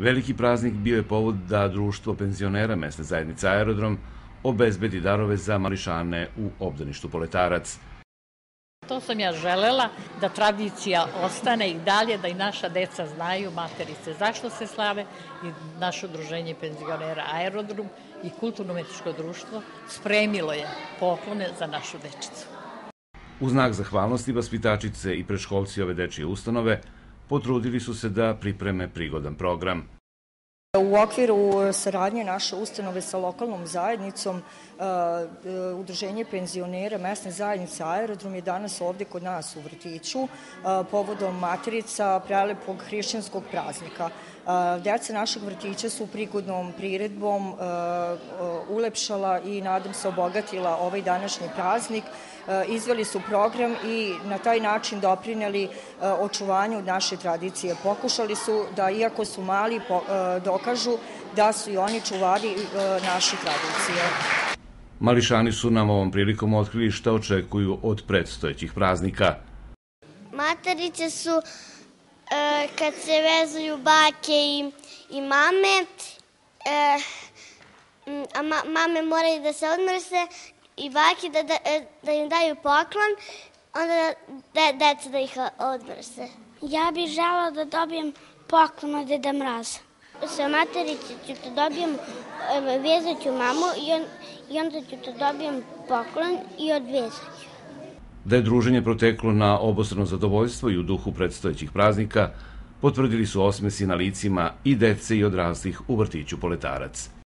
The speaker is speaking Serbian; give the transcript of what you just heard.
Veliki praznik bio je povod da društvo penzionera mesne zajednice Aerodrom obezbedi darove za mališane u obdaništu Poletarac. To sam ja želela, da tradicija ostane i dalje, da i naša deca znaju materice zašto se slave i naše udruženje penzionera Aerodrom i kulturno-metičko društvo spremilo je poklone za našu dečicu. U znak zahvalnosti vaspitačice i preškolci ove dečije ustanove potrudili su se da pripreme prigodan program. U okviru saradnje naše ustanove sa lokalnom zajednicom, e, e, Udruženje penzionera mesne zajednice Aerodrom je danas ovde kod nas u vrtiću e, povodom materica prelepog hrišćanskog praznika. Deca našeg vrtića su prigodnom priredbom ulepšala i nadam se obogatila ovaj današnji praznik E, izveli su program i na taj način doprineli e, očuvanju naše tradicije. Pokušali su da, iako su mali, e, dokažu da su i oni čuvari naše tradicije. Mališani su nam ovom prilikom otkrili šta očekuju od predstojećih praznika. Materice su kad se vezuju bake i, i mame, a mame moraju da se odmrse i baki da, da, e, da im daju poklon, onda da, deca da ih odmrse. Ja bih žela da dobijem poklon od Deda Mraza. Sa materice ću da dobijem, vezat ću mamu i, on, i onda ću da dobijem poklon i odvezat ću. Da je druženje proteklo na obostrano zadovoljstvo i u duhu predstojećih praznika, potvrdili su osmesi na licima i dece i odraslih u vrtiću Poletarac.